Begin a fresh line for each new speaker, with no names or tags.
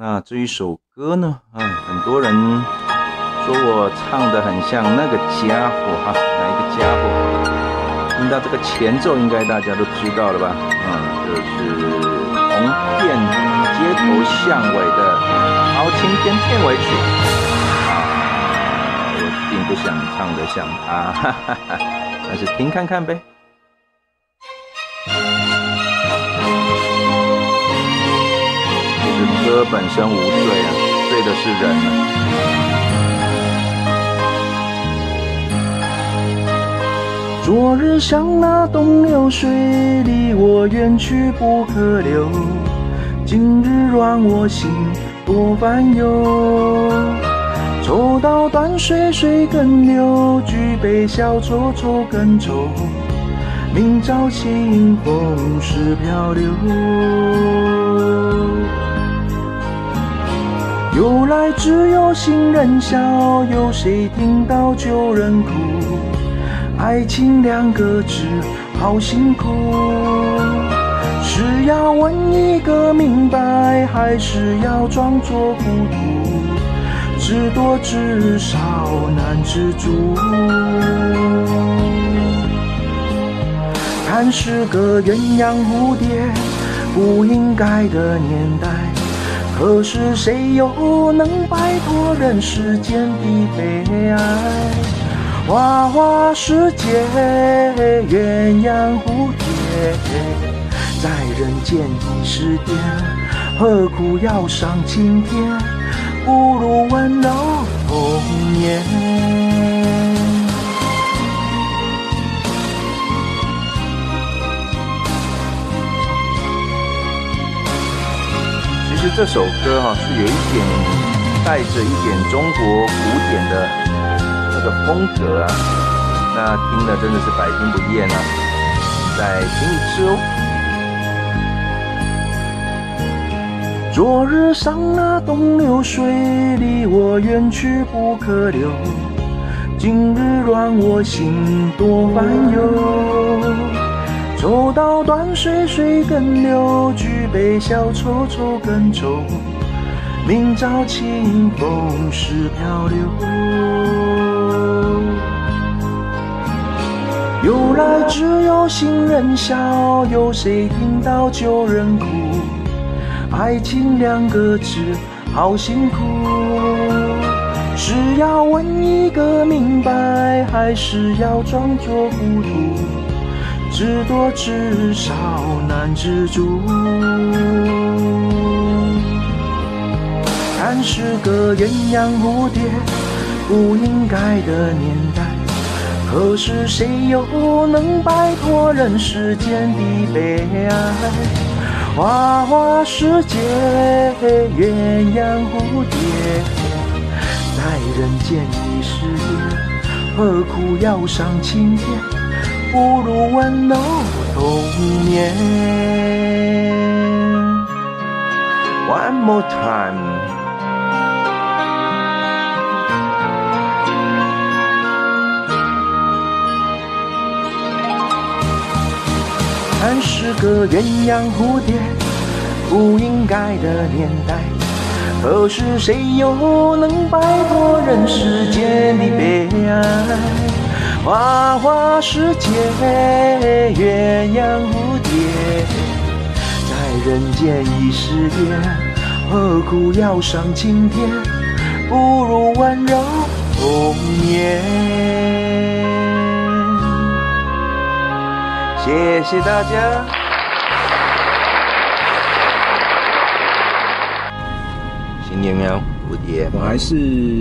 那这一首歌呢？啊，很多人说我唱的很像那个家伙哈，哪一个家伙？听到这个前奏，应该大家都知道了吧？啊，就是红遍街头巷尾的《豪情天》片尾曲。啊，我并不想唱的像他，哈哈哈，但是听看看呗。歌本身无罪啊，罪的是人啊。
昨日像那东流水，离我远去不可留。今日乱我心多烦忧。抽刀断水水更流，举杯消愁愁更愁。明朝清风是漂流。由来只有新人笑，有谁听到旧人哭？爱情两个字，好辛苦。是要问一个明白，还是要装作糊涂？知多知少难知足。看是个鸳鸯蝴蝶，不应该的年代。可是谁又能摆脱人世间的悲哀？花花世界，鸳鸯蝴蝶，在人间已是癫，何苦要上青天？不如温柔童年。
这首歌哈是有一点带着一点中国古典的那个风格啊，那听了真的是百听不厌啊！再听一次哦。
昨日上那东流水，离我远去不可留。今日乱我心多烦忧。抽刀断水水更流，举杯消愁愁更愁。明朝清风是漂流。由来只有新人笑，有谁听到旧人哭？爱情两个字，好辛苦。是要问一个明白，还是要装作糊涂？知多知少难知足，看是个鸳鸯蝴蝶，不应该的年代。可是谁又能摆脱人世间的悲哀？花花世界，鸳鸯蝴蝶，在人间已是癫，何苦要上青天？不如温柔童年。
One more time。
看是个鸳鸯蝴蝶，不应该的年代。可是谁又能摆脱人世间的悲哀？花花世界，鸳鸯蝴蝶，在人间已是癫，何苦要上青天？不如温柔童年。
谢谢大家。新鸳鸯蝴蝶，
我还是。